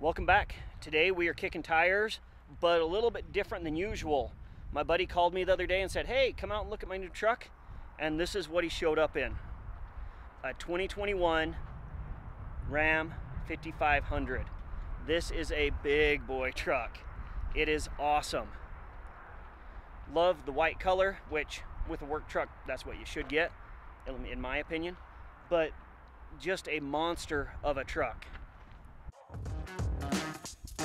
Welcome back. Today we are kicking tires, but a little bit different than usual. My buddy called me the other day and said, hey, come out and look at my new truck. And this is what he showed up in. A 2021 Ram 5500. This is a big boy truck. It is awesome. Love the white color, which with a work truck, that's what you should get, in my opinion. But just a monster of a truck. I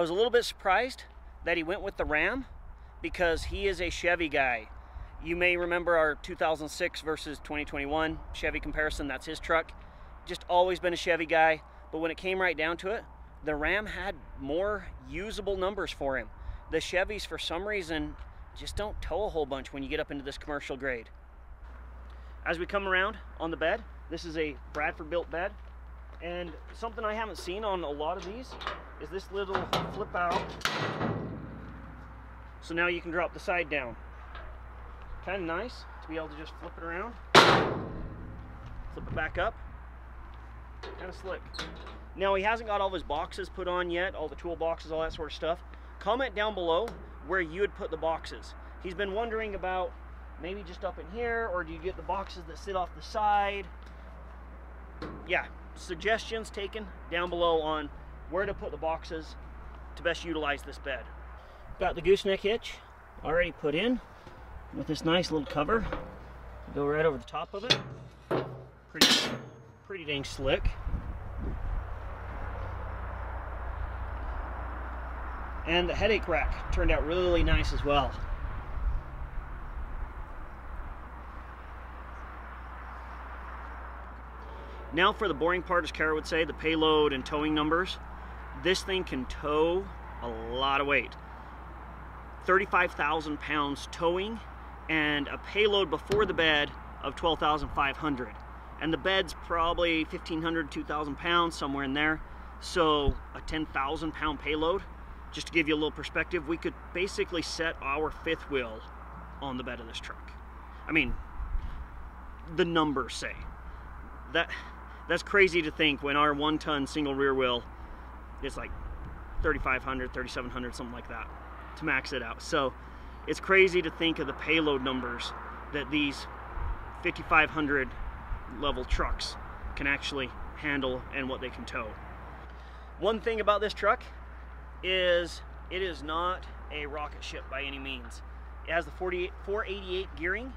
was a little bit surprised that he went with the Ram because he is a Chevy guy. You may remember our 2006 versus 2021 Chevy comparison. That's his truck. Just always been a Chevy guy. But when it came right down to it, the Ram had more usable numbers for him. The Chevys, for some reason, just don't tow a whole bunch when you get up into this commercial grade. As we come around on the bed, this is a Bradford built bed. And something I haven't seen on a lot of these is this little flip out. So now you can drop the side down. Kind of nice to be able to just flip it around, flip it back up. Kind of slick. Now he hasn't got all his boxes put on yet, all the toolboxes, all that sort of stuff. Comment down below where you would put the boxes. He's been wondering about maybe just up in here, or do you get the boxes that sit off the side? Yeah, suggestions taken down below on where to put the boxes to best utilize this bed. Got the gooseneck hitch already put in with this nice little cover. Go right over the top of it. Pretty, pretty dang slick. And the headache rack turned out really nice as well. Now for the boring part, as Kara would say, the payload and towing numbers. This thing can tow a lot of weight. 35,000 pounds towing and a payload before the bed of 12,500. And the bed's probably 1,500, 2,000 pounds, somewhere in there. So a 10,000 pound payload, just to give you a little perspective, we could basically set our fifth wheel on the bed of this truck. I mean, the numbers say. That that's crazy to think when our one ton single rear wheel is like 3,500, 3,700, something like that to max it out. So it's crazy to think of the payload numbers that these 5,500 level trucks can actually handle and what they can tow. One thing about this truck is it is not a rocket ship by any means. It has the 48, 488 gearing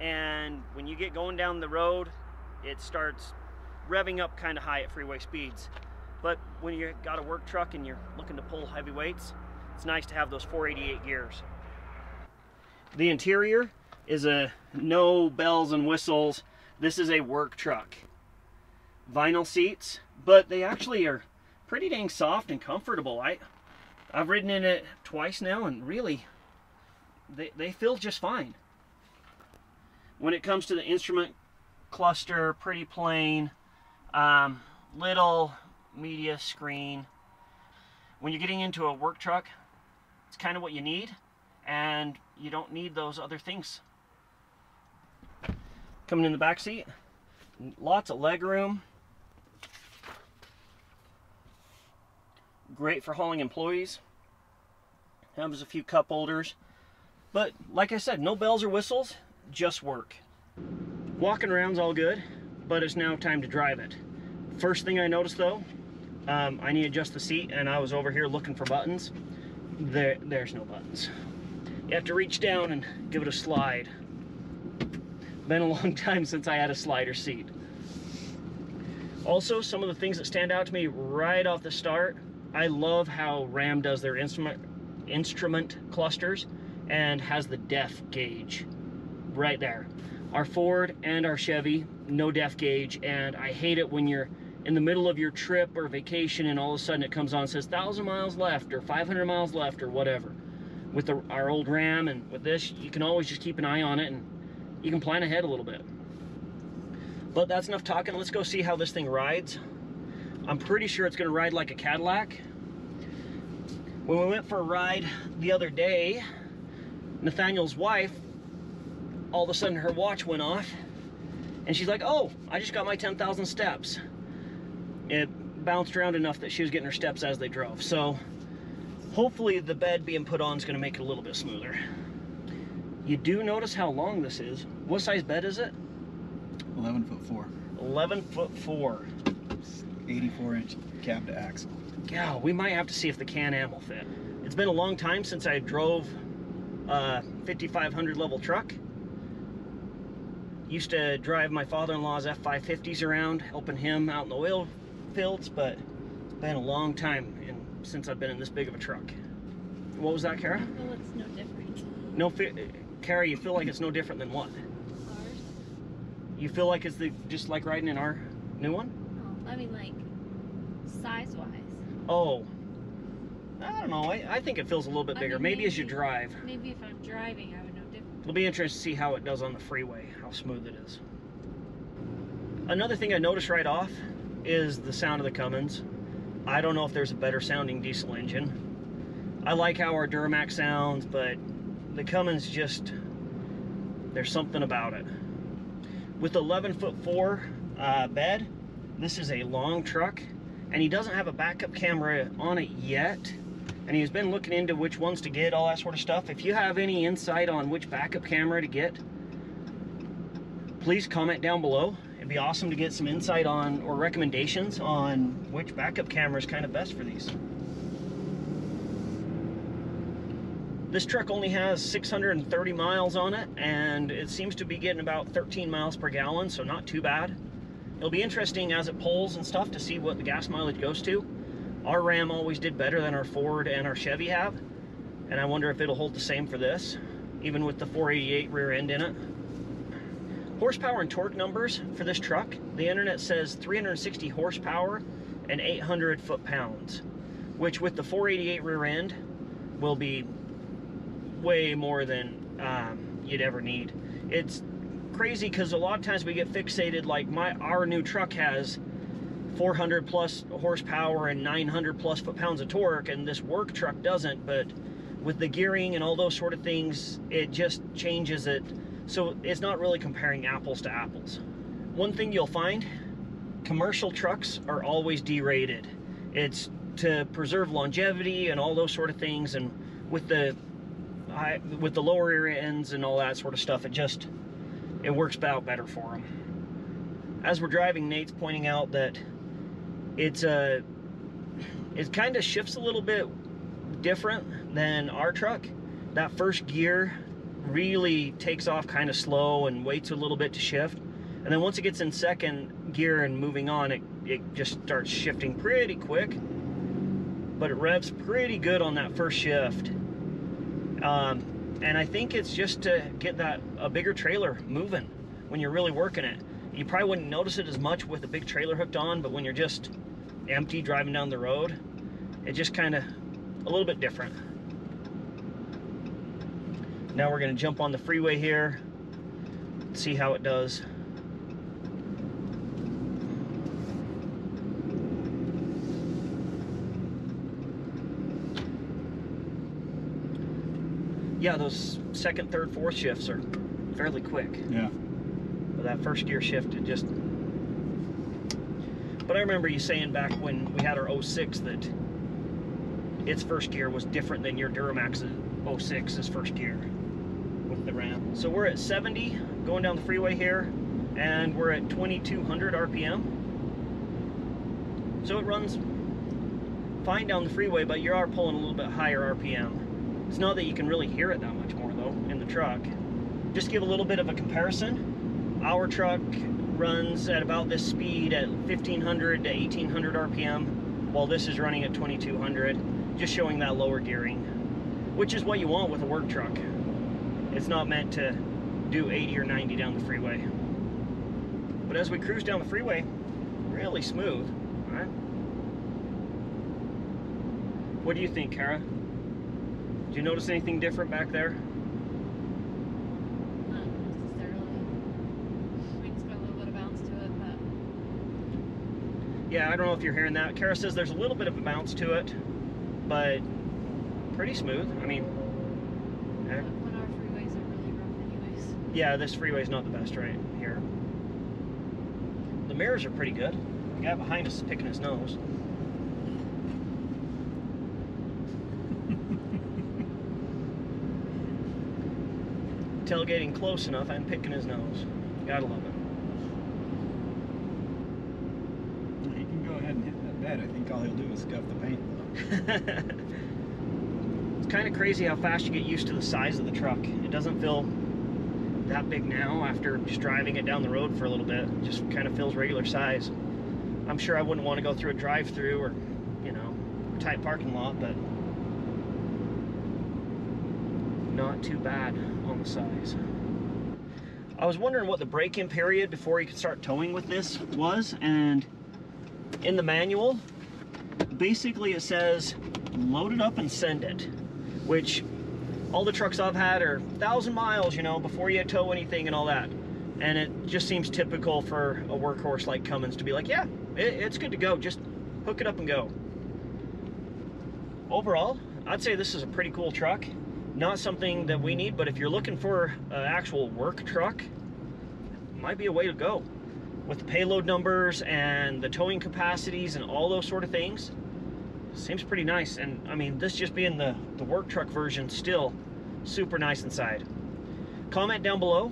and when you get going down the road it starts revving up kind of high at freeway speeds. But when you got a work truck and you're looking to pull heavy weights, it's nice to have those 488 gears. The interior is a no bells and whistles. This is a work truck. Vinyl seats, but they actually are pretty dang soft and comfortable. I, I've ridden in it twice now and really, they, they feel just fine. When it comes to the instrument cluster, pretty plain, um, little media screen. When you're getting into a work truck, it's kind of what you need, and you don't need those other things. Coming in the back seat, lots of leg room. Great for hauling employees. Has a few cup holders. But like I said, no bells or whistles, just work. Walking around's all good but it's now time to drive it. First thing I noticed though, um, I need to adjust the seat and I was over here looking for buttons. There, there's no buttons. You have to reach down and give it a slide. Been a long time since I had a slider seat. Also, some of the things that stand out to me right off the start, I love how Ram does their instrument instrument clusters and has the def gauge right there. Our Ford and our Chevy no def gauge and I hate it when you're in the middle of your trip or vacation and all of a sudden it comes on and says 1,000 miles left or 500 miles left or whatever. With the, our old Ram and with this, you can always just keep an eye on it and you can plan ahead a little bit. But that's enough talking. Let's go see how this thing rides. I'm pretty sure it's going to ride like a Cadillac. When we went for a ride the other day, Nathaniel's wife, all of a sudden her watch went off and she's like, oh, I just got my 10,000 steps. It bounced around enough that she was getting her steps as they drove. So hopefully the bed being put on is gonna make it a little bit smoother. You do notice how long this is. What size bed is it? 11 foot 4. 11 foot 4. 84 inch cab to axle. Yeah, we might have to see if the Can-Am will fit. It's been a long time since I drove a 5500 level truck. Used to drive my father-in-law's F550s around, helping him out in the oil fields, but it's been a long time in, since I've been in this big of a truck. What was that, Kara? I feel it's no different. No, Kara, you feel like it's no different than what? Ours? You feel like it's the just like riding in our new one? I mean like size wise. Oh, I don't know. I, I think it feels a little bit I bigger. mean, maybe, as you drive. Maybe if I'm driving, I would know different. It'll be interesting to see how it does on the freeway, how smooth it is. Another thing I noticed right off is the sound of the Cummins. I don't know if there's a better sounding diesel engine. I like how our Duramax sounds, but the Cummins just, there's something about it. With 11 foot 4 uh, bed, this is a long truck, and he doesn't have a backup camera on it yet and he's been looking into which ones to get, all that sort of stuff. If you have any insight on which backup camera to get, please comment down below. It'd be awesome to get some insight on or recommendations on which backup camera is kind of best for these. This truck only has 630 miles on it and it seems to be getting about 13 miles per gallon, so not too bad. It'll be interesting as it pulls and stuff to see what the gas mileage goes to. Our Ram always did better than our Ford and our Chevy have, and I wonder if it'll hold the same for this, even with the 488 rear end in it. Horsepower and torque numbers for this truck, the internet says 360 horsepower and 800 foot-pounds, which with the 488 rear end will be way more than um, you'd ever need. It's crazy because a lot of times we get fixated like my our new truck has 400 plus horsepower and 900 plus foot-pounds of torque and this work truck doesn't but with the gearing and all those sort of things it just changes it. So it's not really comparing apples to apples. One thing you'll find commercial trucks are always derated. It's to preserve longevity and all those sort of things and with the high, with the lower rear ends and all that sort of stuff it just it works out better for them as we're driving Nate's pointing out that it's a it kind of shifts a little bit different than our truck. That first gear really takes off kind of slow and waits a little bit to shift. And then once it gets in second gear and moving on it, it just starts shifting pretty quick. But it revs pretty good on that first shift. Um, and I think it's just to get that a bigger trailer moving when you're really working it you probably wouldn't notice it as much with a big trailer hooked on, but when you're just empty driving down the road, it just kind of a little bit different. Now we're going to jump on the freeway here, see how it does. Yeah, those second, third, fourth shifts are fairly quick. Yeah. But that first gear shift, it just. But I remember you saying back when we had our 06 that its first gear was different than your Duramax 06's first gear with the Ram. So we're at 70 going down the freeway here, and we're at 2200 RPM. So it runs fine down the freeway, but you are pulling a little bit higher RPM. It's not that you can really hear it that much more though in the truck. Just give a little bit of a comparison. Our truck runs at about this speed at 1500 to 1800 RPM, while this is running at 2200, just showing that lower gearing, which is what you want with a work truck. It's not meant to do 80 or 90 down the freeway. But as we cruise down the freeway, really smooth, all right? What do you think, Kara? Do you notice anything different back there? Not necessarily. I mean, it's got a little bit of bounce to it, but Yeah, I don't know if you're hearing that. Kara says there's a little bit of a bounce to it, but pretty smooth. I mean, eh, But when our freeways are really rough anyways. yeah, this freeway's not the best right here. The mirrors are pretty good. The guy behind us is picking his nose. Tailgating close enough and picking his nose. Gotta love it. He can go ahead and hit that bed. I think all he'll do is scuff the paint. it's kind of crazy how fast you get used to the size of the truck. It doesn't feel that big now after just driving it down the road for a little bit. It just kind of feels regular size. I'm sure I wouldn't want to go through a drive-through or, you know, tight parking lot, but not too bad the size. I was wondering what the break-in period before you could start towing with this was, and in the manual, basically it says load it up and send it which all the trucks i've had are thousand miles you know before you tow anything and all that. And it just seems typical for a workhorse like cummins to be like yeah it, it's good to go. Just hook it up and go. Overall i'd say this is a pretty cool truck not something that we need but if you're looking for an actual work truck might be a way to go. With the payload numbers and the towing capacities and all those sort of things seems pretty nice. And i mean this just being the the work truck version still super nice inside. Comment down below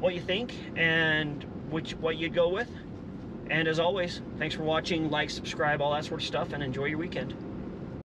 what you think and which what you'd go with. And as always thanks for watching like subscribe all that sort of stuff and enjoy your weekend